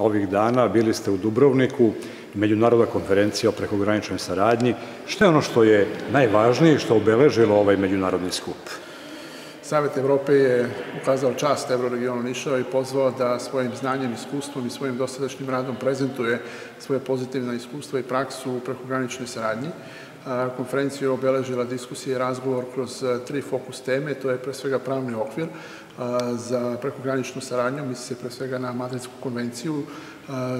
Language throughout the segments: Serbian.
ovih dana bili ste u Dubrovniku, međunarodna konferencija o prekograničnoj saradnji. Šta je ono što je najvažnije što obeležilo ovaj međunarodni skup? Savet Evrope je ukazao čast Euroregionu Nišava i pozvao da svojim znanjem, iskustvom i svojim dosadašnjim radom prezentuje svoje pozitivne iskustva i praksu u prekograničnoj saradnji. Konferenciju je obeležila diskusija i razgovor kroz tri fokus teme, to je pre svega pravni okvir za prekograničnu saradnju, misli se pre svega na Madridsku konvenciju,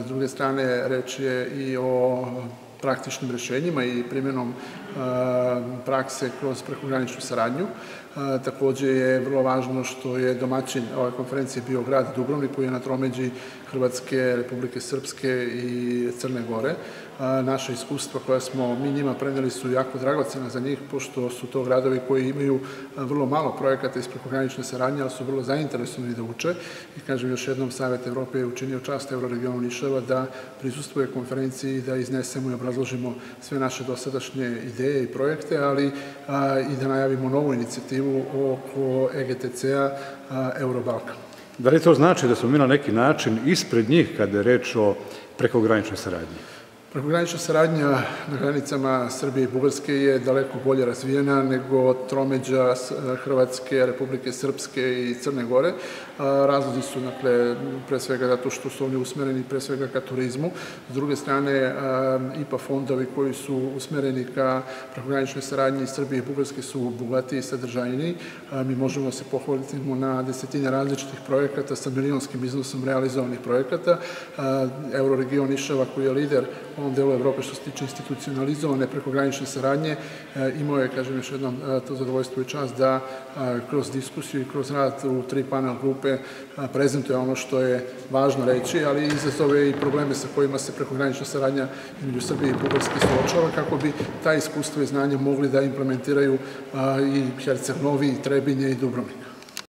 s druge strane reč je i o praktičnim rešenjima i primjenom prakse kroz prekograničnu saradnju. Takođe je vrlo važno što je domaćin ove konferencije bio grad Dubrovnik koji je na tromeđi Hrvatske, Republike Srpske i Crne Gore. Naše iskustva koja smo mi njima preneli su jako dragocena za njih, pošto su to gradovi koji imaju vrlo malo projekata iz prekogranične saradnje, ali su vrlo zainteresovani da uče. I kažem još jednom, Savet Evrope je učinio čast Euroregionu Nišava da prisustuje konferenciji i da iznesemo i obrazložimo sve naše dosadašnje ideje i projekte, ali i da najavimo novu inicijativu oko EGTC-a Eurobalkan. Da li to znači da smo mi na neki način ispred njih kada je reč o prekograničnoj saradnji? Prekogranična saradnja na granicama Srbije i Bugarske je daleko bolje razvijena nego tromeđa Hrvatske, Republike Srpske i Crne Gore. Razlozi su, dakle, pre svega zato što su oni usmereni pre svega ka turizmu. S druge strane, IPA fondovi koji su usmereni ka prekograničnoj saradnji Srbije i Bugarske su bogatiji i sadržajniji. Mi možemo da se pohvaliti na desetine različitih projekata sa milionskim iznosom realizovanih projekata. Euroregion Išava koji je lider ovom delu Evrope što se tiče institucionalizovane prekogranične saradnje, imao je, kažem još jednom, to zadovoljstvo i čast da kroz diskusiju i kroz rad u tri panel grupe prezentuje ono što je važno reći, ali izazove i probleme sa kojima se prekogranična saradnja između Srbije i Bugarske suočava, kako bi ta iskustva i znanje mogli da implementiraju i Herceg Novi, i Trebinje i Dubrovnik.